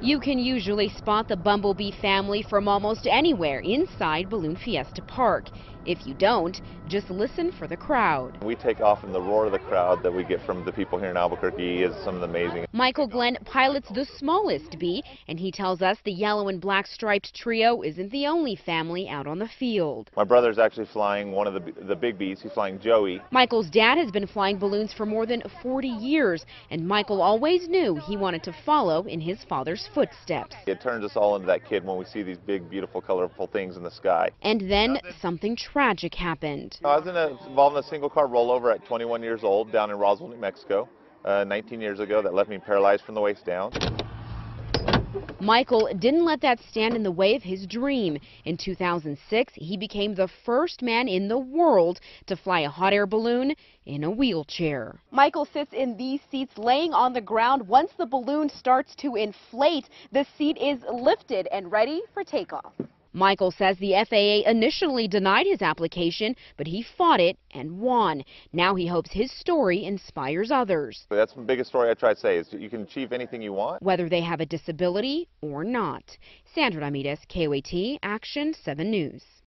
You can usually spot the Bumblebee family from almost anywhere inside Balloon Fiesta Park. If you don't, just listen for the crowd. We take off and the roar of the crowd that we get from the people here in Albuquerque is some of the amazing. Michael Glenn pilots the smallest bee, and he tells us the yellow and black striped trio isn't the only family out on the field. My brother's actually flying one of the, the big bees. He's flying Joey. Michael's dad has been flying balloons for more than 40 years, and Michael always knew he wanted to follow in his father's footsteps. It turns us all into that kid when we see these big, beautiful, colorful things in the sky. And then something tragic happened. I was in a, involved in a single car rollover at 21 years old down in Roswell, New Mexico, uh, 19 years ago that left me paralyzed from the waist down. Michael didn't let that stand in the way of his dream. In 2006, he became the first man in the world to fly a hot air balloon in a wheelchair. Michael sits in these seats laying on the ground. Once the balloon starts to inflate, the seat is lifted and ready for takeoff. Michael says the FAA initially denied his application, but he fought it and won. Now he hopes his story inspires others. That's the biggest story I try to say is you can achieve anything you want. Whether they have a disability or not. Sandra Ramirez, KOAT, Action 7 News.